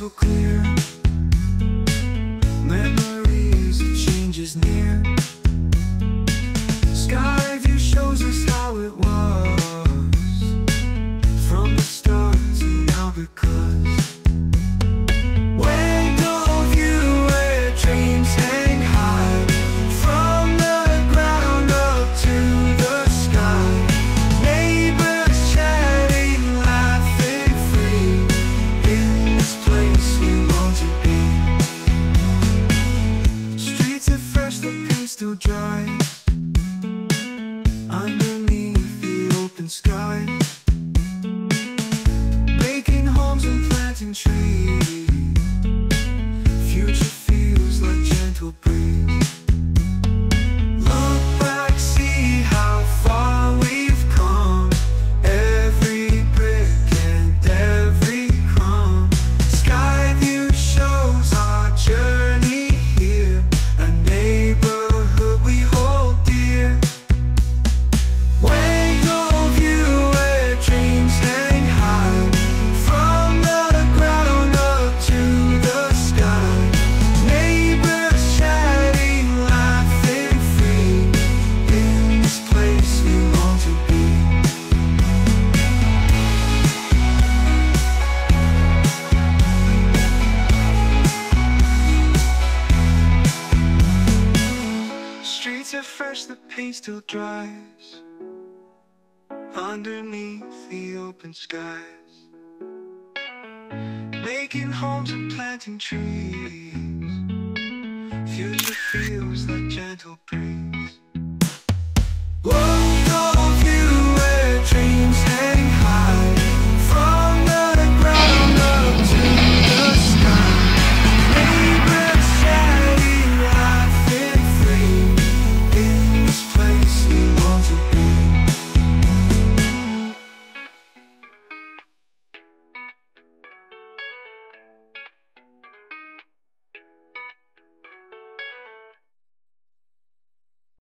so clear. Memories of changes near. Sky view shows us how it was. still dry. Underneath the open sky. Making homes and planting trees. The paint still dries underneath the open skies. Making homes and planting trees. Future breeze.